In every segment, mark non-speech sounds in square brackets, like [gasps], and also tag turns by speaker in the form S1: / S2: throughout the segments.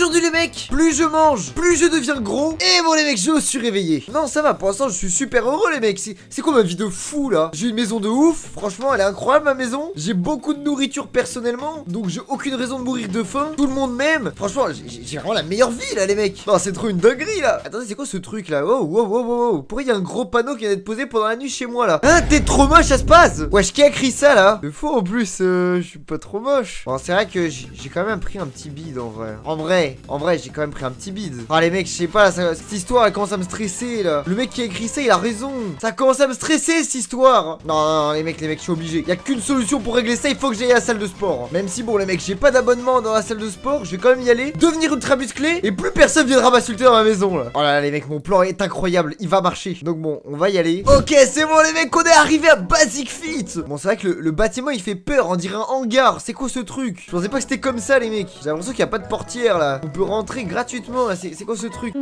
S1: Aujourd'hui les mecs, plus je mange, plus je deviens gros. Et bon les mecs, je me suis réveillé. Non ça va, pour l'instant je suis super heureux les mecs. C'est quoi ma vie de fou là? J'ai une maison de ouf, franchement elle est incroyable ma maison. J'ai beaucoup de nourriture personnellement, donc j'ai aucune raison de mourir de faim. Tout le monde m'aime. Franchement, j'ai vraiment la meilleure vie là les mecs. Non c'est trop une dinguerie là. Attendez, c'est quoi ce truc là? Oh wow wow wow wow. Pourquoi il y a un gros panneau qui vient d'être posé pendant la nuit chez moi là? Hein, t'es trop moche, ça se passe? Wesh, qui a écrit ça là? C'est faux en plus, euh, je suis pas trop moche. Bon, c'est vrai que j'ai quand même pris un petit bide en vrai. En vrai, en vrai, j'ai quand même pris un petit bide. Ah les mecs, je sais pas, cette histoire elle commence à me stresser là. Le mec qui a écrit ça, il a raison. Ça commence à me stresser cette histoire. Non, non, non, les mecs, les mecs, je suis obligé. Y a qu'une solution pour régler ça, il faut que j'aille à la salle de sport. Même si bon, les mecs, j'ai pas d'abonnement dans la salle de sport, je vais quand même y aller, devenir ultra musclé et plus personne viendra m'insulter dans ma maison là. Oh là là, les mecs, mon plan est incroyable, il va marcher. Donc bon, on va y aller. Ok, c'est bon les mecs, on est arrivé à Basic Fit. Bon, c'est vrai que le, le bâtiment il fait peur, on dirait un hangar. C'est quoi ce truc? Je pensais pas que c'était comme ça les mecs. J'ai l'impression qu'il y a pas de portière là. On peut rentrer gratuitement là. C'est quoi ce truc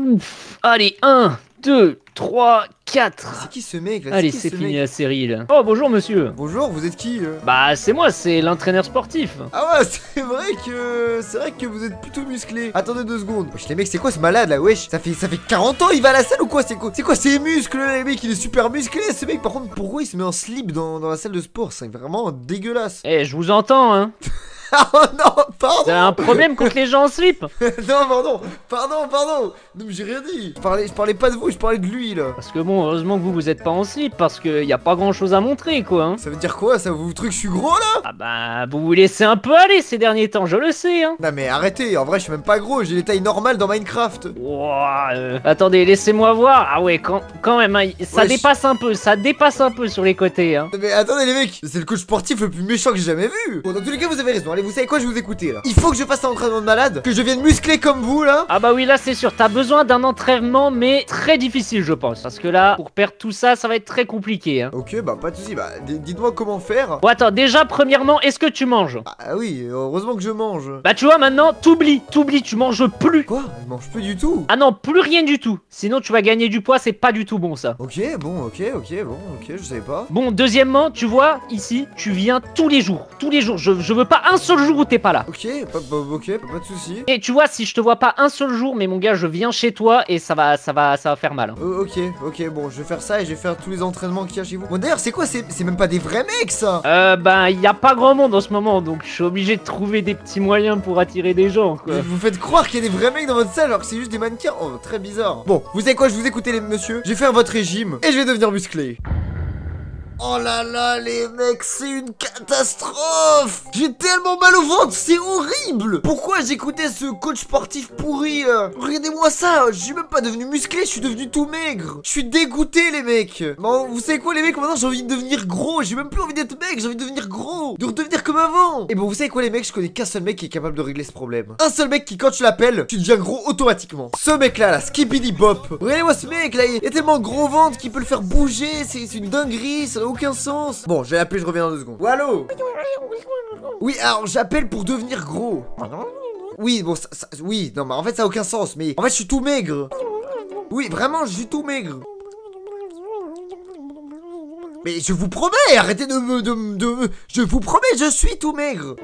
S2: Allez, 1, 2, 3, 4.
S1: C'est qui ce mec là?
S2: Allez, c'est
S1: ce
S2: fini
S1: mec?
S2: la série là. Oh, bonjour monsieur.
S1: Bonjour, vous êtes qui euh?
S2: Bah, c'est moi, c'est l'entraîneur sportif.
S1: Ah ouais, [laughs] c'est vrai que c'est vrai que vous êtes plutôt musclé. Attendez deux secondes. Wesh les mecs, c'est quoi ce malade là? Wesh, ça fait ça fait 40 ans il va à la salle ou quoi? C'est quoi C'est quoi ces muscles là, les mecs? Il est super musclé ce mec. Par contre, pourquoi il se met en slip dans, dans la salle de sport? C'est vraiment dégueulasse.
S2: Eh, je vous entends, hein. [laughs]
S1: Ah [laughs] oh non, pardon.
S2: T'as un problème contre les gens en slip [laughs]
S1: non, pardon, pardon, pardon. Non, mais j'ai rien dit. Je parlais, je parlais pas de vous, je parlais de lui là.
S2: Parce que bon, heureusement que vous, vous êtes pas en slip, parce qu'il y a pas grand chose à montrer, quoi, hein.
S1: Ça veut dire quoi Ça vous truc, je suis gros là?
S2: Ah bah, vous vous laissez un peu aller ces derniers temps, je le sais, hein.
S1: Non mais arrêtez. En vrai, je suis même pas gros. J'ai les tailles normales dans Minecraft.
S2: Ouah, euh, Attendez, laissez-moi voir. Ah ouais, quand, quand même, hein, ça dépasse un peu, ça dépasse un peu sur les côtés, hein.
S1: Mais attendez les mecs, c'est le coach sportif le plus méchant que j'ai jamais vu. Bon, dans tous les cas, vous avez raison. Allez, vous savez quoi Je vais vous écouter là. Il faut que je fasse un entraînement de malade, que je vienne musclé comme vous là.
S2: Ah bah oui, là c'est sûr, t'as besoin d'un entraînement, mais très difficile, je pense. Parce que là, pour perdre tout ça, ça va être très compliqué, hein.
S1: Ok, bah pas de soucis. Bah, dites-moi comment faire.
S2: Bon, attends, déjà, premièrement, est-ce que tu manges?
S1: Ah oui, heureusement que je mange.
S2: Bah, tu vois, maintenant, t'oublies, t'oublies, tu manges plus.
S1: Quoi? Je mange plus du tout?
S2: Ah non, plus rien du tout. Sinon, tu vas gagner du poids, c'est pas du tout bon ça.
S1: Ok, bon, ok, ok, bon, ok, je savais pas.
S2: Bon, deuxièmement, tu vois, ici, tu viens tous les jours. Tous les jours. Je, je veux pas un seul jour où t'es pas là.
S1: Ok, pas, pas- ok, pas, de soucis.
S2: Et tu vois, si je te vois pas un seul jour, mais mon gars, je viens chez toi et ça va, ça va, ça va faire mal. hein.
S1: Oh, ok, ok, bon, je vais faire ça et je vais faire tous les entraînements qu'il y a chez vous. Bon, d'ailleurs, c'est quoi C'est même pas des vrais mecs ça?
S2: Euh, ben, y a pas grand monde en ce moment, donc je suis obligé de trouver des petits moyens pour attirer des gens, quoi.
S1: Mais Vous faites croire qu'il y a des vrais mecs dans votre salle alors que c'est juste des mannequins? Oh, très bizarre. Bon, vous savez quoi Je vous écoutez les monsieur. Je vais faire votre régime et je vais devenir musclé. Oh là là, les mecs, c'est une catastrophe. J'ai tellement mal au ventre, c'est horrible. Pourquoi j'écoutais ce coach sportif pourri là Regardez-moi ça, je suis même pas devenu musclé, je suis devenu tout maigre. Je suis dégoûté les mecs. Bon, vous savez quoi les mecs, maintenant j'ai envie de devenir gros, j'ai même plus envie d'être mec, j'ai envie de devenir gros. De redevenir comme avant. Et bon, vous savez quoi les mecs, je connais qu'un seul mec qui est capable de régler ce problème. Un seul mec qui quand tu l'appelles, tu deviens gros automatiquement. Ce mec là, Skippity Bop. Regardez-moi ce mec là, il a tellement gros ventre qu'il peut le faire bouger, c'est une dinguerie, aucun sens Bon, je vais je reviens dans deux secondes. Allô? Oui, alors j'appelle pour devenir gros. Oui, bon, ça, oui, non, mais en fait ça a aucun sens, mais en fait je suis tout maigre. Oui, vraiment, je suis tout maigre. Mais je vous promets, arrêtez de me, de, de je vous promets, je suis tout maigre.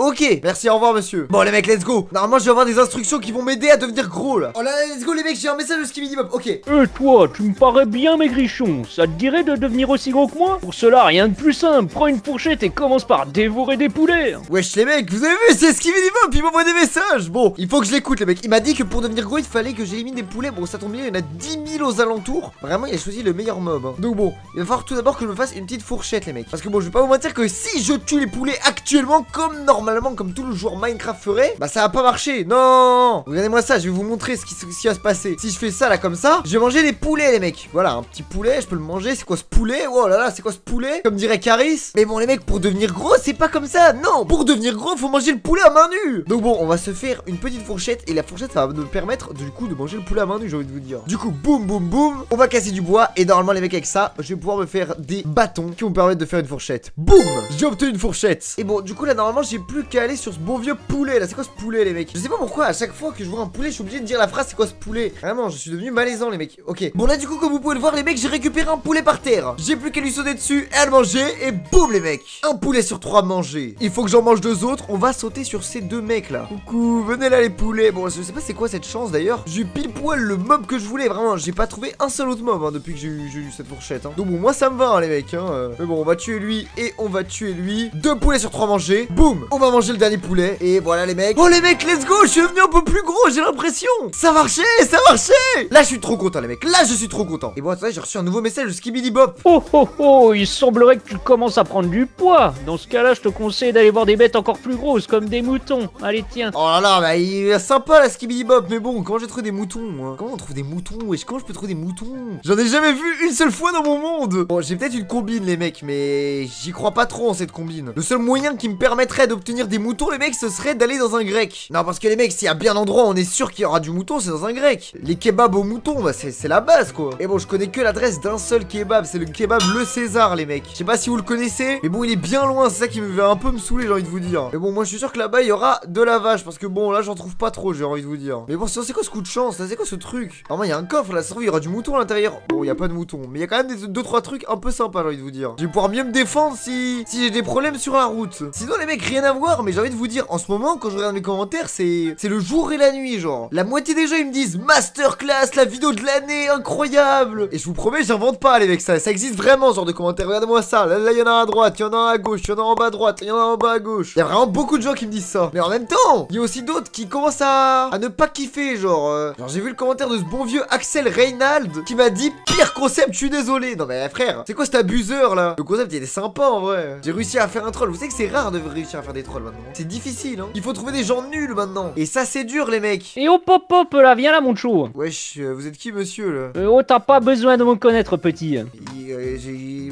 S1: Ok, merci, au revoir monsieur. Bon les mecs, let's go. Normalement, je vais avoir des instructions qui vont m'aider à devenir gros là. Oh là, let's go les mecs, j'ai un message de Skibidi Bob. Ok.
S2: Et toi, tu me parais bien maigrichon. Ça te dirait de devenir aussi gros que moi? Pour cela, rien de plus simple. Prends une fourchette et commence par dévorer des poulets.
S1: Wesh les mecs, vous avez vu, c'est Skibidi Bob, il m'envoie des messages Bon, il faut que je l'écoute les mecs, il m'a dit que pour devenir gros, il fallait que j'élimine des poulets Bon, ça tombe bien, il y en a 10 000 aux alentours Vraiment, il a choisi le meilleur mob hein. Donc bon, il va falloir tout d'abord que je me fasse une petite fourchette les mecs Parce que bon, je vais pas vous mentir que si je tue les poulets actuellement Comme normalement, comme tout le joueur Minecraft ferait Bah ça va pas marcher, non. Regardez-moi ça, je vais vous montrer ce qui, va se passer. Si je fais ça là comme ça, je vais manger des poulets les mecs. Voilà, un petit poulet, je peux le manger, c'est quoi ce poulet? Oh là là, c'est quoi ce poulet? Comme dirait Caris. Mais bon les mecs, pour devenir gros, c'est pas comme ça. Non, pour devenir gros, faut manger le poulet à main nue. Donc bon, on va se faire une petite fourchette Et la fourchette, va nous permettre du coup de manger le poulet à main nue, j'ai envie de vous dire. Du coup, boum boum boum, on va casser du bois Et normalement les mecs avec ça, je vais pouvoir me faire des bâtons Qui vont me permettre de faire une fourchette. Boum. J'ai obtenu une fourchette. Et bon, du coup là, normalement, j'ai plus qu'à aller sur ce bon vieux poulet là. C'est quoi ce poulet, les mecs? Je sais pas pourquoi, à chaque fois que je vois un poulet, je suis obligé de dire la phrase c'est quoi ce poulet? Vraiment, je suis devenu malaisant, les mecs. Ok. Bon, là, du coup, comme vous pouvez le voir, les mecs, j'ai récupéré un poulet par terre. J'ai plus qu'à lui sauter dessus et à le manger. Et boum, les mecs. Un poulet sur trois mangé. Il faut que j'en mange deux autres. On va sauter sur ces deux mecs là. Coucou, venez là, les poulets. Bon, je sais pas c'est quoi cette chance d'ailleurs. J'ai pile poil le mob que je voulais. Vraiment, j'ai pas trouvé un seul autre mob hein, depuis que j'ai eu, cette fourchette. hein. Donc, bon, moi, ça me va, hein, les mecs. Euh. Mais bon, on va tuer lui et on va tuer lui. Deux poulets sur trois mangés. Boum, va manger le dernier poulet. Et voilà, les mecs. Oh, les mecs, let's go. Je suis devenu un peu plus gros, j'ai l'impression. Ça marchait, ça marchait. Là, je suis trop content, les mecs. Là, je suis trop content. Et bon, attendez, j'ai reçu un nouveau message de Skibidi Bop.
S2: Oh oh oh, il semblerait que tu commences à prendre du poids. Dans ce cas-là, je te conseille d'aller voir des bêtes encore plus grosses, comme des moutons. Allez, tiens.
S1: Oh là là, bah il est sympa la Skibidi Bop, mais bon, comment j'ai trouvé des moutons moi Comment on trouve des moutons? Wesh, comment je peux trouver des moutons? J'en ai jamais vu une seule fois dans mon monde Bon, j'ai peut-être une combine, les mecs, mais j'y crois pas trop en cette combine. Le seul moyen qui me permettrait d'obtenir des moutons, les mecs, ce serait d'aller dans un grec. Non, parce que les mecs, s'il y a bien un endroit où on est sûr qu'il y aura du mouton, c'est dans un grec. Les kebabs au mouton, bah c'est la base quoi. Et bon, je connais que l'adresse d'un seul kebab, c'est le kebab Le César, les mecs. Je sais pas si vous le connaissez, mais bon, il est bien loin, c'est ça qui me fait un peu me saouler, j'ai envie de vous dire. Mais bon, moi je suis sûr que là-bas il y aura de la vache, parce que bon, là j'en trouve pas trop, j'ai envie de vous dire. Mais bon, c'est quoi ce coup de chance C'est quoi ce truc? Normalement, il y a un coffre là, ça trouve, il y aura du mouton à l'intérieur. Bon, il y a pas de mouton, mais il y a quand même des 2-3 trucs un peu sympas, j'ai envie de vous dire. Je vais pouvoir mieux me défendre si, si j'ai des problèmes sur la route. Sinon, les mecs, rien à mais j'ai envie de vous dire, en ce moment, quand je regarde mes commentaires, c'est c'est le jour et la nuit, genre. La moitié des gens ils me disent Masterclass, la vidéo de l'année, incroyable. Et je vous promets, j'invente pas, les mecs, ça, ça existe vraiment, ce genre de commentaires. Regardez-moi ça, là, là, y en a à droite, il y en a à gauche, il y en a en bas à droite, il y en a en bas à gauche. Il y a vraiment beaucoup de gens qui me disent ça. Mais en même temps, il y a aussi d'autres qui commencent à, à ne pas kiffer, genre. euh, genre, j'ai vu le commentaire de ce bon vieux Axel Reynald qui m'a dit pire concept, je suis désolé. Non, mais frère, c'est quoi cet abuseur là? Le concept il était sympa en vrai. J'ai réussi à faire un troll. Vous savez que c'est rare de réussir à faire des trolls maintenant. C'est difficile, hein. Il faut trouver des gens nuls maintenant. Et ça, c'est dur, les mecs.
S2: Et hop hop hop là, viens là mon chou.
S1: Wesh, euh, vous êtes qui, monsieur là
S2: Euh, oh, t'as pas besoin de me connaître, petit.
S1: Euh,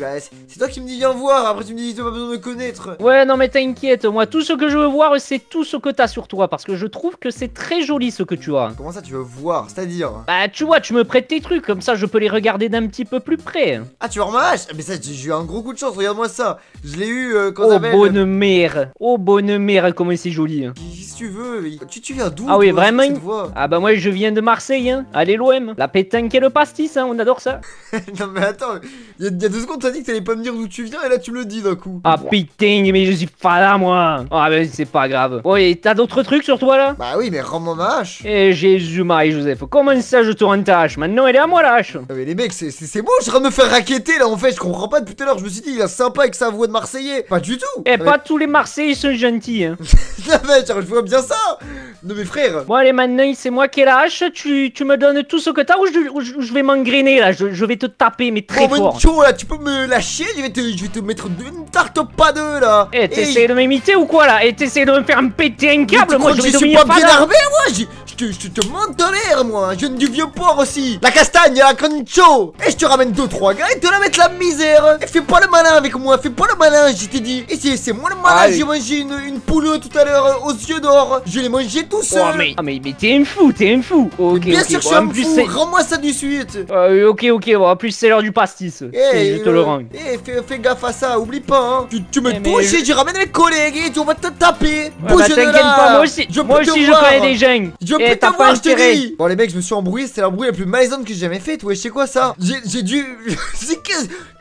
S1: bah, c'est- toi qui me dis viens voir. Après, tu me dis t'as pas besoin de me connaître.
S2: Ouais, non mais t'inquiète, moi tout ce que je veux voir c'est tout ce que t'as sur toi parce que je trouve que c'est très joli ce que tu as.
S1: Comment ça, tu veux voir? C'est-à-dire?
S2: Bah tu vois, tu me prêtes tes trucs comme ça je peux les regarder d'un petit peu plus près.
S1: Ah, tu veux ma hache Mais ça, j'ai eu un gros coup de chance. Regarde-moi ça. Je l'ai eu euh, quand
S2: Oh bonne mère, oh bonne mère comment c'est joli. hein.
S1: Que tu veux tu, tu viens d'où
S2: Ah oui,
S1: toi,
S2: vraiment Ah bah moi je viens de Marseille, hein. Allez l'OM, la pétanque et le pastis, hein, on adore ça. [laughs]
S1: non mais attends, il y, a- il y a deux secondes t'as dit que t'allais pas me dire d'où tu viens et là tu me le dis d'un coup.
S2: Ah putain, mais je suis pas là moi. Ah bah c'est pas grave. Ouais, t'as d'autres trucs sur toi là?
S1: Bah oui mais rends-moi ma hache.
S2: Eh Jésus Marie Joseph, comment ça je te rends ta hache? Maintenant elle est à moi la hache.
S1: Ah mais les mecs c'est- bon, je suis en train de me faire raqueter là en fait, je comprends pas depuis tout à l'heure, je me suis dit il est sympa avec sa voix de Marseillais. Pas du tout.
S2: Eh
S1: Ah, mais-
S2: pas tous les Marseillais sont gentils hein. [laughs]
S1: Non mais genre, je vois bien ça. Non mais frère.
S2: Bon allez maintenant c'est moi qui ai la hache, tu, tu me donnes tout ce que t'as ou je, ou je- ou je vais m'engrainer là, je, je vais te taper mais très
S1: Bon
S2: fort.
S1: Mancho là, tu peux me lâcher, je vais te, je vais te mettre une tarte pas deux là.
S2: Eh t'essayes de m'imiter ou quoi là? Eh t'essayes de me faire me péter un
S1: Mais
S2: câble
S1: tu
S2: Moi
S1: crois
S2: je vais
S1: suis pas bien armé moi? Te, je te dans l'air moi. Je viens du vieux port aussi. La castagne, la concho. Et je te ramène deux trois gars et te la mettre la misère. Et fais pas le malin avec moi, fais pas le malin je t'ai dit. Et c'est c'est moi le malin, j'ai mangé une, une poule tout à l'heure euh, aux yeux d'or. Je l'ai mangé tout seul.
S2: Oh mais, mais, mais t'es un fou, t'es un fou. Ok
S1: Bien sûr que je
S2: bon,
S1: suis un fou, rends-moi ça du suite.
S2: Euh, ok ok, bon, en plus c'est l'heure du pastis,
S1: Eh,
S2: je te le rends.
S1: eh, fais, fais gaffe à ça, oublie pas hein. Tu, tu me
S2: Eh,
S1: touches
S2: je-
S1: et j'y ramène mes collègues et tu vas te taper.
S2: Ouais,
S1: Bouge
S2: bah
S1: de
S2: t'inquiète
S1: là.
S2: pas, moi aussi,
S1: Je
S2: moi aussi je connais des gens.
S1: Je
S2: t'as pas
S1: Bon les mecs, je me suis embrouillé, c'est l'embrouille la plus malaisante que j'ai jamais faite. Ouais, je sais quoi ça? J'ai j'ai dû... [laughs] C'est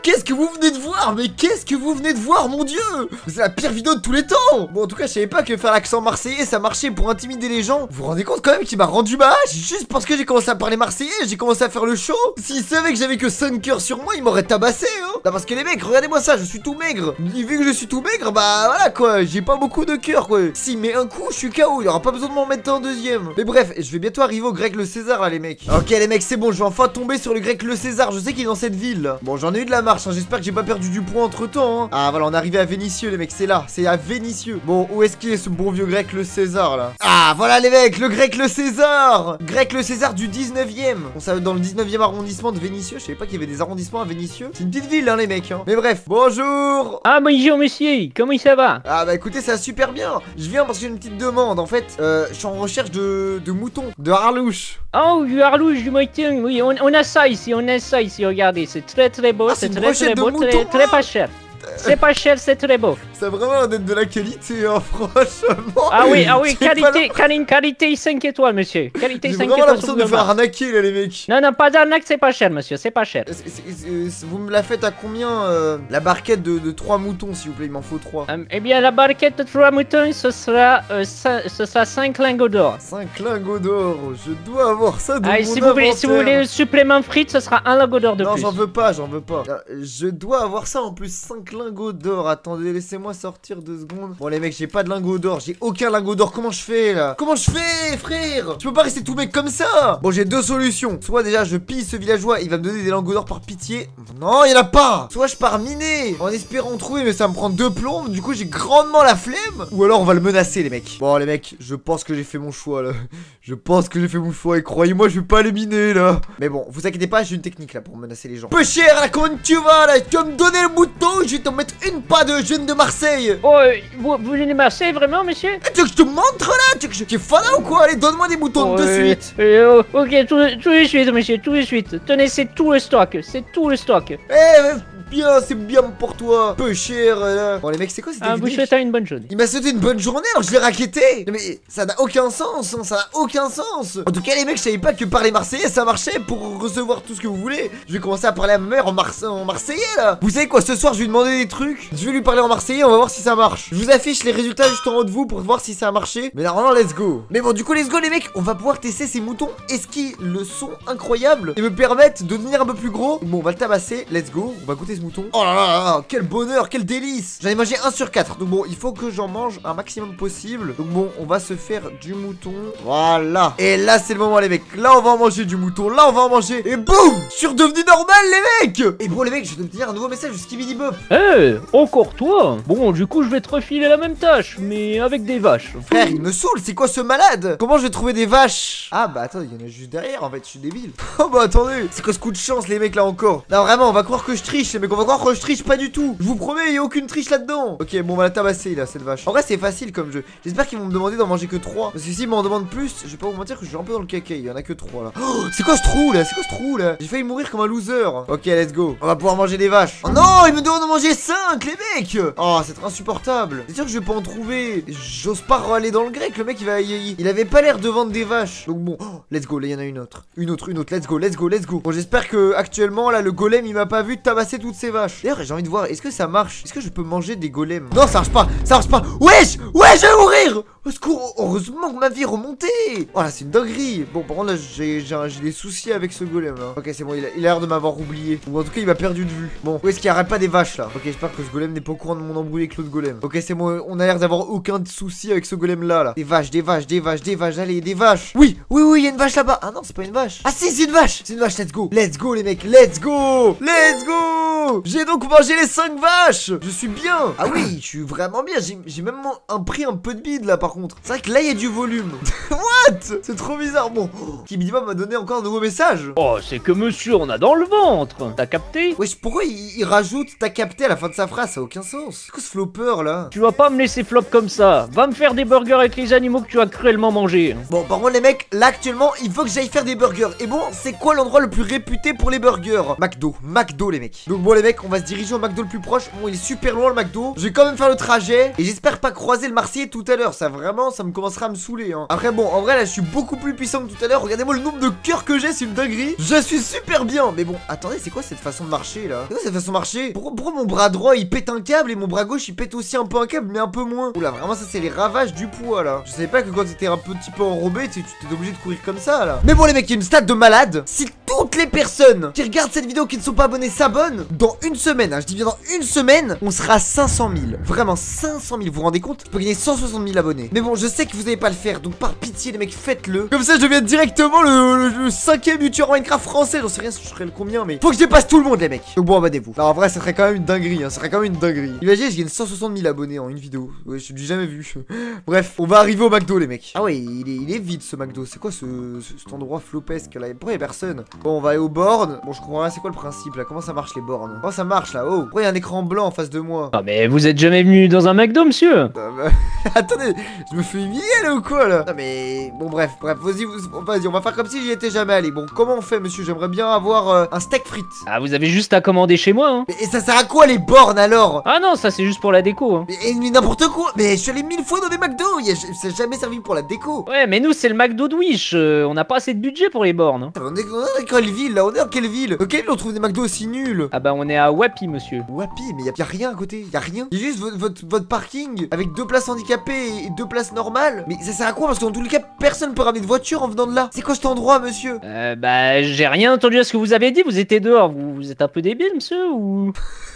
S1: qu'est-ce que vous venez de voir? Mais qu'est-ce que vous venez de voir, mon dieu? C'est la pire vidéo de tous les temps! Bon, en tout cas, je savais pas que faire l'accent marseillais, ça marchait pour intimider les gens. Vous vous rendez compte quand même qu'il m'a rendu ma hache Juste parce que j'ai commencé à parler marseillais, j'ai commencé à faire le show. S'il savait que j'avais que 5 cœurs sur moi, il m'aurait tabassé, hein. Non, parce que les mecs, regardez-moi ça, je suis tout maigre. Et Vu que je suis tout maigre, bah voilà quoi, j'ai pas beaucoup de cœur quoi. S'il met un coup, je suis KO, il aura pas besoin de m'en mettre un deuxième. Mais bref, je vais bientôt arriver au grec le César là les mecs. Ok les mecs, c'est bon, je vais enfin tomber sur le grec le César, je sais qu'il est dans cette ville. Bon, j'en ai eu de la marche, hein, j'espère que j'ai pas perdu du poids entre temps hein. Ah voilà, on est arrivé à Vénitieux les mecs, c'est là, c'est à Vénitieux. Bon, où est-ce qu'il est ce bon vieux grec le César là? Ah voilà les mecs, le grec le César! Grec le César du 19ème On savait dans le 19ème arrondissement de Vénitieux, je savais pas qu'il y avait des arrondissements à Vénitieux. C'est une petite ville hein les mecs hein. Mais bref, bonjour!
S2: Ah bonjour monsieur, comment ça va?
S1: Ah bah écoutez ça va super bien. Je viens parce que j'ai une petite demande. En fait euh, Je suis en recherche de, de moutons De harlouche
S2: Oh, du harlouche du mouton, oui, on, on a ça ici, on a ça ici, regardez, c'est très très beau,
S1: Ah,
S2: c'est très très beau,
S1: mouton,
S2: très, très pas cher. C'est pas cher, c'est très beau. [laughs]
S1: Ça a vraiment l'air d'être de la qualité, hein, franchement.
S2: Ah oui, ah oui,
S1: J'ai
S2: qualité, quali- qualité 5 étoiles, monsieur. Qualité
S1: J'ai
S2: 5
S1: vraiment
S2: étoiles.
S1: l'impression
S2: sur
S1: de me faire arnaquer là les mecs.
S2: Non, non, pas d'arnaque, c'est pas cher, monsieur, c'est pas cher.
S1: C'est- c'est- c'est- Vous me la faites à combien euh, la barquette de, de 3 moutons s'il vous plaît, il m'en faut 3.
S2: Euh, eh bien, la barquette de 3 moutons, ce sera, euh, cin- ce sera 5 lingots d'or.
S1: 5 lingots d'or, je dois avoir ça dans
S2: Ah,
S1: mon
S2: si vous, voulez, si vous voulez le supplément frites, ce sera un lingot d'or de
S1: Non,
S2: plus.
S1: j'en veux pas, j'en veux pas. Euh, Je dois avoir ça en plus, 5 lingots d'or. Attendez, laissez-moi sortir deux secondes. Bon, les mecs, j'ai pas de lingots d'or, j'ai aucun lingot d'or. Comment je fais là? Comment je fais, frère? Je peux pas rester tout mec comme ça? Bon, j'ai deux solutions. Soit déjà, je pille ce villageois, il va me donner des lingots d'or par pitié. Non, il y en a pas. Soit je pars miner en espérant trouver, mais ça me prend deux plombes. Du coup, j'ai grandement la flemme. Ou alors, on va le menacer, les mecs. Bon, les mecs, je pense que j'ai fait mon choix là. [laughs] Je pense que j'ai fait mon choix et croyez-moi, je vais pas les miner là. Mais bon, vous inquiétez pas, j'ai une technique là pour menacer les gens. Peu cher là, comment tu vas là Tu vas me donner le bouton, je vais te mettre une pas de jeune de Marseille.
S2: Oh, euh, vous, vous venez de Marseille, vraiment, monsieur
S1: Eh, tu veux que je te montre là Tu veux que je... Tu es fan ou quoi? Allez, donne-moi des boutons de
S2: Oh, euh,
S1: suite.
S2: euh, oh, ok, tout, tout de suite, monsieur, tout de suite. Tenez, c'est tout le stock, c'est tout le stock.
S1: Eh, bien, c'est bien pour toi. Peu cher là. Bon, les mecs, c'est quoi cette
S2: Ah, vous souhaitez une bonne journée.
S1: Il m'a souhaité une bonne journée alors je l'ai raquetté. Mais ça n'a aucun sens, hein, ça n'a aucun sens. En tout cas les mecs, je savais pas que parler marseillais ça marchait pour recevoir tout ce que vous voulez. Je vais commencer à parler à ma mère en, Marse- en marseillais là. Vous savez quoi, ce soir je vais lui demander des trucs. Je vais lui parler en marseillais, on va voir si ça marche. Je vous affiche les résultats juste en haut de vous pour voir si ça a marché. Mais normalement let's go. Mais bon du coup let's go les mecs, on va pouvoir tester ces moutons Est-ce qu'ils le sont incroyables et me permettent de devenir un peu plus gros. Bon on va le tabasser, let's go, on va goûter ce mouton. Oh là là quel bonheur, quel délice. J'en ai mangé 1 sur 4 Donc bon, il faut que j'en mange un maximum possible. Donc bon, on va se faire du mouton. Voilà. Et là c'est le moment les mecs. Là on va en manger du mouton, là on va en manger. Et boum! Je suis redevenu normal les mecs! Et bon les mecs, je vais te dire un nouveau message de Skibidi Bop.
S2: Eh, encore toi? Bon, du coup, je vais te refiler la même tâche, mais avec des vaches.
S1: Frère, il me saoule, c'est quoi ce malade? Comment je vais trouver des vaches? Ah bah attends, il y en a juste derrière en fait, je suis débile. [laughs] Oh bah attendez, c'est quoi ce coup de chance les mecs là encore? Non vraiment, on va croire que je triche les mecs, on va croire que je triche pas du tout. Je vous promets, il y a aucune triche là-dedans. Ok, bon on va la tabasser là, cette vache. En vrai c'est facile comme jeu. J'espère qu'ils vont me demander d'en manger que 3. Parce que s'ils m'en demandent plus, je vais pas vous mentir que je suis un peu dans le caca, il y en a que 3 là. Oh, c'est quoi ce trou là? C'est quoi ce trou là? J'ai failli mourir comme un loser. Ok, let's go. On va pouvoir manger des vaches. Oh non, ils me demandent de manger 5 les mecs Oh, c'est insupportable. C'est sûr que je vais pas en trouver. J'ose pas aller dans le grec, le mec il va il, il avait pas l'air de vendre des vaches. Donc bon, oh, let's go, là il y en a une autre. Une autre, une autre, let's go, let's go, let's go. Bon, j'espère que actuellement là le golem il m'a pas vu tabasser toutes ces vaches. D'ailleurs, j'ai envie de voir, est-ce que ça marche? Est-ce que je peux manger des golems? Non, ça marche pas, ça marche pas. Wesh Wesh, je vais mourir Au secours, heureusement que ma vie est remontée. Oh là, c'est une dinguerie. Bon, par contre là, j'ai des soucis avec ce golem là. Ok, c'est bon, il a l'air de m'avoir oublié. Ou en tout cas, il m'a perdu de vue. Bon, où est-ce qu'il arrête pas des vaches là? Ok, j'espère que ce golem n'est pas au courant de mon embrouille avec l'autre golem. Ok, c'est bon, on a l'air d'avoir aucun souci avec ce golem là là. Des vaches, des vaches, des vaches, des vaches, allez, des vaches. Oui, oui, oui, il y a une vache là-bas. Ah non, c'est pas une vache. Ah si, c'est une vache. C'est une vache, let's go. Let's go les mecs, let's go. Let's go. J'ai donc mangé les 5 vaches. Je suis bien. Ah oui, je suis vraiment bien. J'ai même un prix un peu de bide là par contre. C'est vrai que là, il y a du volume. [laughs] What? C'est trop bizarre. Bon, [gasps] Kibidima m'a donné encore un nouveau message.
S2: Oh, c'est que monsieur, on a dans le ventre T'as capté?
S1: Wesh, pourquoi il, il rajoute t'as capté à la fin de sa phrase? Ça a aucun sens. C'est quoi ce flopper là?
S2: Tu vas pas me laisser flop comme ça Va me faire des burgers avec les animaux que tu as cruellement mangés
S1: Bon, par contre, les mecs, là actuellement, il faut que j'aille faire des burgers. Et bon, c'est quoi l'endroit le plus réputé pour les burgers? McDo. McDo, les mecs. Donc, bon, les mecs, on va se diriger au McDo le plus proche. Bon, il est super loin le McDo. Je vais quand même faire le trajet. Et j'espère pas croiser le Marseillais tout à l'heure. Ça, vraiment, ça me commencera à me saouler. Hein. Après, bon, en vrai, là, je suis beaucoup plus puissant que tout à l'heure. Regardez-moi le nombre de cœurs que j'ai, c'est une dinguerie. Je suis super bien. Mais bon, attendez, c'est quoi cette façon de marcher là? C'est quoi cette façon de marcher? Pourquoi, mon bras droit il pète un câble et mon bras gauche il pète aussi un peu un câble, mais un peu moins? Oula, vraiment, ça, c'est les ravages du poids là. Je savais pas que quand t'étais un petit peu enrobé, tu t'étais obligé de courir comme ça là. Mais bon, les mecs, il y a une stat de malade. Si toutes les personnes qui regardent cette vidéo qui ne sont pas abonnées s'abonnent, dans une semaine, hein, je dis bien dans une semaine, on sera à 500 000. Vraiment 500 000. Vous vous rendez compte? Je peux gagner 160 000 abonnés. Mais bon, je sais que vous n'allez pas le faire, donc par pitié, les mecs, faites-le. Comme ça, je deviens directement le, le, le cinquième youtubeur Minecraft français. J'en sais rien je serai le combien, mais faut que je dépasse tout le monde, les mecs. Donc bon, abonnez-vous. En vrai, ça serait quand même une dinguerie. Hein, ça serait quand même une dinguerie. Imaginez, je gagne 160 000 abonnés en une vidéo. Ouais, je l'ai jamais vu. [laughs] Bref, on va arriver au McDo, les mecs. Ah ouais, il est, il est vide ce McDo. C'est quoi ce, ce- cet endroit flopesque là? Pourquoi y'a personne Bon, on va aller aux bornes. Bon, je comprends rien, c'est quoi le principe là? Comment ça marche les bornes? Comment ça marche là? Oh, pourquoi il y a un écran blanc en face de moi?
S2: Ah mais vous êtes jamais venu dans un McDo, monsieur?
S1: Ah, bah, [laughs] Attendez, je me fais humilier là ou quoi là? Non mais bon bref, bref, vas-y, vous- vas-y, on va faire comme si j'y étais jamais allé. Bon, comment on fait monsieur? J'aimerais bien avoir euh, un steak frites.
S2: Ah, vous avez juste à commander chez moi, hein.
S1: Mais et ça sert à quoi les bornes alors?
S2: Ah non, ça c'est juste pour la déco, hein.
S1: Mais, et- mais n'importe quoi! Mais je suis allé mille fois dans des McDo, y a- ça n'a jamais servi pour la déco.
S2: Ouais, mais nous c'est le McDo de Wish, euh, on n'a pas assez de budget pour les bornes. hein.
S1: On est, on est dans quelle ville là On est dans quelle ville Dans quelle ville on trouve des McDo aussi nuls
S2: Ah bah on est à Wapi, monsieur.
S1: Wapi, mais y a, y a rien à côté, y a rien. Y a juste votre, votre, votre parking avec deux places handicapées et deux places normales. Mais ça sert à quoi? Parce que dans tous les cas, personne peut ramener de voiture en venant de là. C'est quoi cet endroit, monsieur?
S2: Euh, bah j'ai rien entendu à ce que vous avez dit, vous étiez dehors, vous, vous êtes un peu débile, monsieur, ou...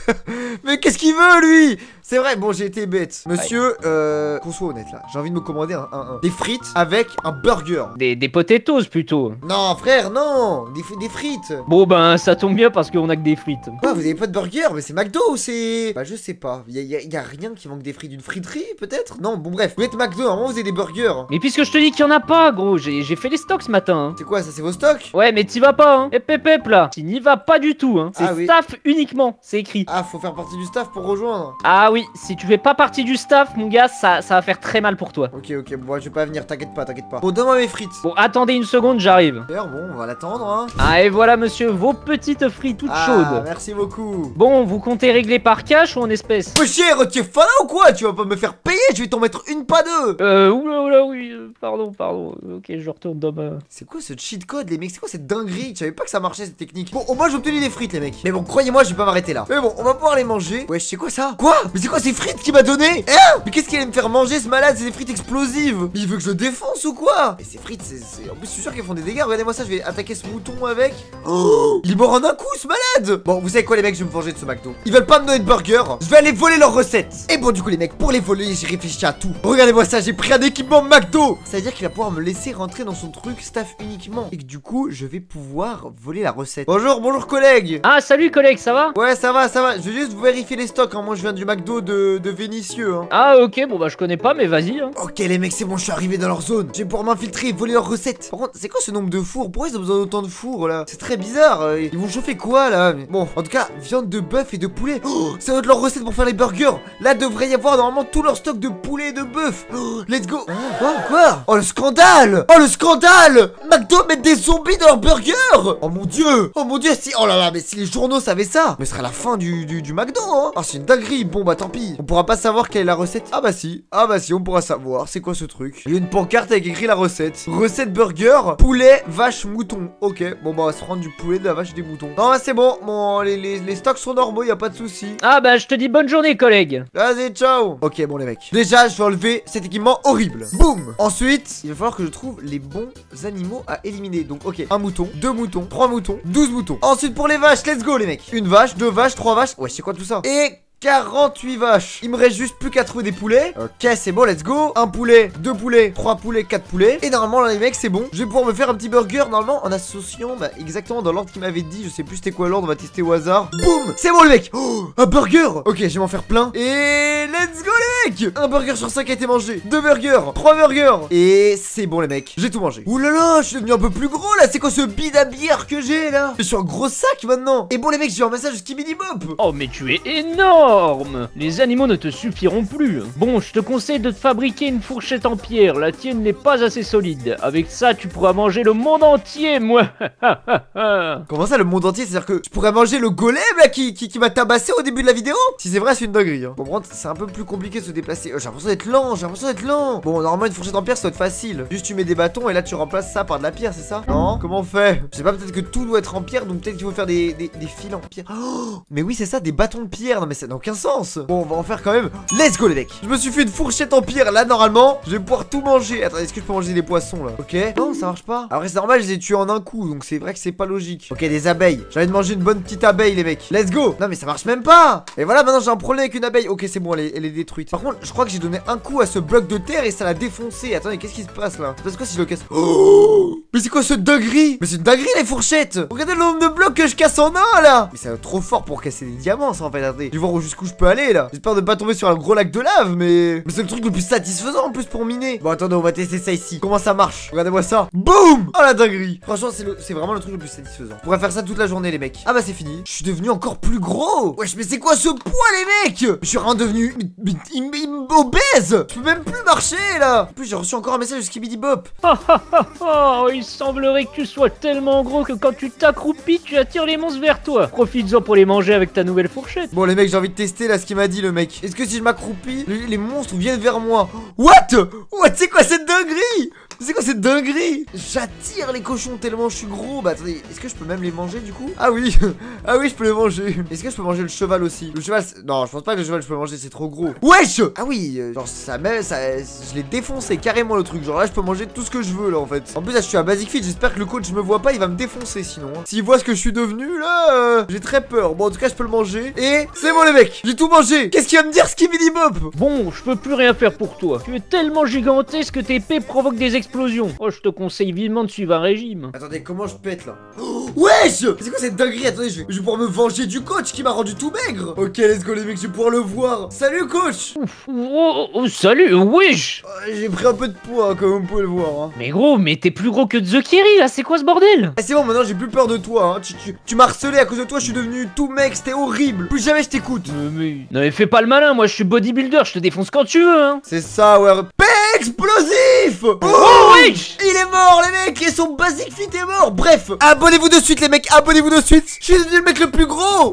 S2: [laughs]
S1: Mais qu'est-ce qu'il veut, lui? C'est vrai, bon, j'ai été bête. Monsieur, euh, qu'on soit honnête là, j'ai envie de me commander un, un- un- des frites avec un burger.
S2: Des, des potatoes, plutôt.
S1: Non, frère, non Des, des frites
S2: Bon ben ça tombe bien parce qu'on a que des frites.
S1: Quoi, vous avez pas de burger? Mais c'est McDo ou c'est. Bah, je sais pas. Y a, y a- y a rien qui manque des frites. Une friterie, peut-être? Non, bon, bref. Vous êtes McDo, normalement, vous avez des burgers.
S2: Mais puisque je te dis qu'il y en a pas, gros, j'ai fait les stocks ce matin. hein.
S1: C'est quoi, ça, c'est vos stocks?
S2: Ouais, mais t'y vas pas, hein. Hep hep là. T'y n'y vas pas du tout, hein. C'est
S1: Ah oui.
S2: staff uniquement, c'est écrit.
S1: Ah, faut faire partie du staff pour rejoindre.
S2: Ah oui, si tu fais pas partie du staff, mon gars, ça, ça va faire très mal pour toi.
S1: Ok, ok, bon, je vais pas venir, t'inquiète pas, t'inquiète pas. Bon, donne-moi mes frites.
S2: Bon, attendez une seconde, j'arrive.
S1: D'ailleurs, bon, on va l'attendre, hein.
S2: Ah, et voilà, monsieur, vos petites frites toutes
S1: Ah,
S2: chaudes.
S1: merci beaucoup.
S2: Bon, vous comptez régler par cash ou en espèces?
S1: Cher, tu es fan ou quoi? Tu vas pas me faire payer, je vais t'en mettre une, pas deux.
S2: Euh, oula, oula, oui, euh, pardon, pardon. Ok, je retourne dans ma...
S1: C'est quoi ce cheat code, les mecs? C'est quoi cette dinguerie? Je savais pas que ça marchait cette technique? Bon, au moins j'ai obtenu des frites, les mecs. Mais bon, croyez-moi, je vais pas m'arrêter là. Mais bon, on va pouvoir les manger. Ouais, c'est quoi ça? Quoi? Mais c'est quoi ces frites qu'il m'a donné Hein Mais qu'est-ce qu'il allait me faire manger ce malade C'est des frites explosives. Mais il veut que je le défonce ou quoi Mais ces frites, c'est. c'est- En plus, je suis sûr qu'elles font des dégâts. Regardez-moi ça, je vais attaquer ce mouton avec. Oh Il est mort en un coup, ce malade Bon, vous savez quoi, les mecs, je vais me venger de ce McDo. Ils veulent pas me donner de burger. Je vais aller voler leurs recettes. Et bon, du coup, les mecs, pour les voler, j'ai réfléchi à tout. Regardez-moi ça, j'ai pris un équipement McDo. Ça veut dire qu'il va pouvoir me laisser rentrer dans son truc staff uniquement. Et que du coup, je vais pouvoir voler la recette. Bonjour, bonjour, collègue.
S2: Ah, salut collègue, ça va?
S1: Ouais, ça va, ça va. Je vais juste vérifier les stocks. hein. Moi, je viens du McDo de, de Vénitieux. Hein.
S2: Ah, ok, bon bah je connais pas, mais vas-y, hein.
S1: Ok les mecs c'est bon je suis arrivé dans leur zone. Je vais pouvoir m'infiltrer et voler leurs recettes. Par contre c'est quoi ce nombre de fours? Pourquoi ils ont besoin d'autant de fours là? C'est très bizarre euh, Ils vont chauffer quoi là? Mais Bon en tout cas viande de bœuf et de poulet. Oh, Ça va être leur recette pour faire les burgers. Là devrait y avoir normalement tout leur stock de poulet et de bœuf. Oh, Let's go. Quoi Quoi? Oh le scandale! Oh le scandale! McDo met des zombies dans leurs burgers! Oh mon dieu! Oh mon dieu si Oh là là mais si les journaux savaient ça! Mais ce serait la fin du, du, du McDo hein. Ah c'est une dinguerie. Bon bah tant pis On pourra pas savoir quelle est la recette Ah bah si Ah bah si on pourra savoir C'est quoi ce truc? Il y a une pancarte avec écrit la recette Recette burger Poulet, vache, mouton Ok bon bah on va se prendre du poulet, de la vache et des moutons Non bah c'est bon Bon les, les, les stocks sont normaux y a pas de souci
S2: Ah bah je te dis bonne journée collègue.
S1: Vas-y, ciao Ok, bon les mecs. Déjà, je vais enlever cet équipement horrible. Boum Ensuite, il va falloir que je trouve les bons animaux à éliminer. Donc, ok, un mouton, deux moutons, trois moutons, douze moutons. Ensuite, pour les vaches, let's go les mecs. Une vache, deux vaches, trois vaches. Ouais, c'est quoi tout ça? Et 48 vaches. Il me reste juste plus qu'à trouver des poulets. Ok, c'est bon, let's go. Un poulet, deux poulets, trois poulets, quatre poulets. Et normalement, là, les mecs, c'est bon. Je vais pouvoir me faire un petit burger, normalement, en associant, bah, exactement dans l'ordre qu'il m'avait dit. Je sais plus c'était quoi l'ordre, on va tester au hasard. Boum C'est bon, les mecs. Oh, un burger. Ok, je vais m'en faire plein. Et let's go, les mecs. Un burger sur 5 a été mangé. Deux burgers, trois burgers. Et c'est bon, les mecs. J'ai tout mangé. Ouh là là, je suis devenu un peu plus gros, là. C'est quoi ce bide à bière que j'ai, là? Je suis un gros sac, maintenant. Et bon, les mecs, j'ai un message de Skibidi Bop.
S2: Oh mais tu es énorme Les animaux ne te suffiront plus. Bon, je te conseille de te fabriquer une fourchette en pierre, la tienne n'est pas assez solide. Avec ça, tu pourras manger le monde entier, moi [laughs]
S1: Comment ça, le monde entier? C'est-à-dire que je pourrais manger le golem là qui, qui, m'a tabassé au début de la vidéo? Si c'est vrai, c'est une dinguerie. Hein. Contre, c'est un peu plus compliqué de se déplacer. Euh, j'ai l'impression d'être lent, j'ai l'impression d'être lent. Bon, normalement, une fourchette en pierre, ça doit être facile. Juste, tu mets des bâtons et là, tu remplaces ça par de la pierre, c'est ça? Non? Comment on fait? Je sais pas, peut-être que tout doit être en pierre, donc peut-être qu'il faut faire des, des, fils en pierre. Oh, mais oui, c'est ça, des bâtons de pierre. Non, mais ça n'a aucun sens. Bon, on va en faire quand même. Let's go, les mecs. Je me suis fait une fourchette en pierre. Là, normalement, je vais pouvoir tout manger. Attends, est-ce que je peux manger des poissons là Ok. Non, ça marche pas. Après, c'est normal, je les ai tués en un coup, donc c'est vrai que c'est pas logique. Ok, des abeilles. J'ai envie de manger une bonne petite abeille, les mecs. Let's go. Non, mais ça marche même pas. Et voilà, maintenant j'ai un problème avec une abeille. Ok, c'est bon, elle est, détruite. Par contre, je crois que j'ai donné un coup à ce bloc de terre et ça l'a défoncé. Attendez, qu'est-ce qui se passe là C'est parce que si je le casse. Oh Mais c'est quoi ce dinguerie Mais c'est une dinguerie les fourchettes Regardez le nombre de blocs que je casse en un là Mais c'est trop fort pour casser des diamants ça en fait. Jusqu'où je peux aller là. J'espère ne pas tomber sur un gros lac de lave, mais, mais c'est le truc le plus satisfaisant en plus pour miner. Bon, attendez, on va tester ça ici. Comment ça marche? Regardez-moi ça. Boum Oh la dinguerie. Franchement, c'est le- vraiment le truc le plus satisfaisant. On pourrait faire ça toute la journée, les mecs. Ah bah c'est fini. Je suis devenu encore plus gros. Wesh, mais c'est quoi ce poids, les mecs? Je suis vraiment devenu obèse. Je peux même plus marcher là. En plus, j'ai reçu encore un message de Skibidi Bop. [laughs]
S2: Oh, il semblerait que tu sois tellement gros que quand tu t'accroupis, tu attires les monstres vers toi. Profites-en pour les manger avec ta nouvelle fourchette.
S1: Bon les mecs j'ai envie de tester là ce qu'il m'a dit le mec. Est-ce que si je m'accroupis les, monstres viennent vers moi. What? What? C'est quoi cette dinguerie? C'est quoi cette dinguerie? J'attire les cochons tellement je suis gros. Bah attendez est-ce que je peux même les manger du coup? Ah oui [laughs] Ah oui je peux les manger. Est-ce que je peux manger le cheval aussi? Le cheval non je pense pas que le cheval je peux le manger c'est trop gros. Wesh! Ah oui euh, genre ça même ça je l'ai défoncé carrément le truc. Genre là je peux manger tout ce que je veux là en fait. En plus là je suis à Basic Fit j'espère que le coach me voit pas il va me défoncer sinon hein. S'il voit ce que je suis devenu là euh, j'ai très peur. Bon en tout cas je peux le manger. Et c'est bon les mecs! J'ai tout mangé! Qu'est-ce qu'il va me dire Skibidi Bop
S2: Bon, je peux plus rien faire pour toi. Tu es tellement gigantesque que tes épées provoquent des explosions. Oh, je te conseille vivement de suivre un régime.
S1: Attendez, comment je pète là? Oh, Wesh! C'est quoi cette dinguerie? Attendez, je vais, je vais pouvoir me venger du coach qui m'a rendu tout maigre. Ok, let's go les mecs, je vais pouvoir le voir. Salut coach!
S2: Ouf, oh, oh, salut, wesh!
S1: Euh, J'ai pris un peu de poids, hein, comme vous pouvez le voir hein.
S2: Mais gros, mais t'es plus gros que The Kerry là, c'est quoi ce bordel?
S1: Eh, c'est bon, maintenant j'ai plus peur de toi, hein. tu, tu, tu m'as harcelé à cause de toi, je suis devenu tout mec, c'était horrible. Plus jamais je t'écoute.
S2: Euh, mais... Non mais fais pas le malin, moi je suis bodybuilder, je te défonce quand tu veux, hein.
S1: C'est ça, ouais. Explosif!
S2: Oh, wesh!
S1: Il est mort les mecs et son basic fit est mort. Bref, abonnez-vous suite les mecs, abonnez-vous de suite. Je suis devenu le mec le plus gros